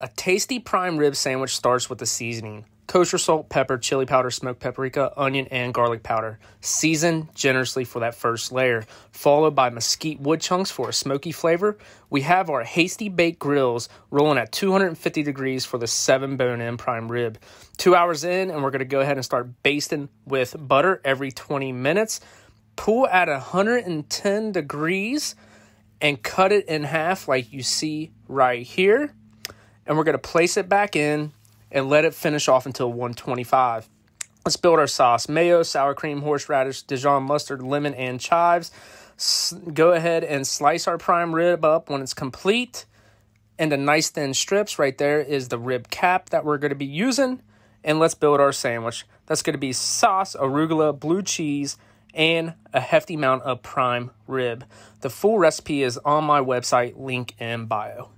A tasty prime rib sandwich starts with the seasoning kosher salt, pepper, chili powder, smoked paprika, onion, and garlic powder. Season generously for that first layer, followed by mesquite wood chunks for a smoky flavor. We have our Hasty Bake grills rolling at 250 degrees for the seven bone in prime rib. Two hours in, and we're going to go ahead and start basting with butter every 20 minutes. Pull at 110 degrees and cut it in half like you see right here. And we're going to place it back in and let it finish off until 125. Let's build our sauce. Mayo, sour cream, horseradish, Dijon mustard, lemon, and chives. S- go ahead and slice our prime rib up when it's complete into nice thin strips. Right there is the rib cap that we're going to be using. And let's build our sandwich. That's going to be sauce, arugula, blue cheese, and a hefty amount of prime rib. The full recipe is on my website, link in bio.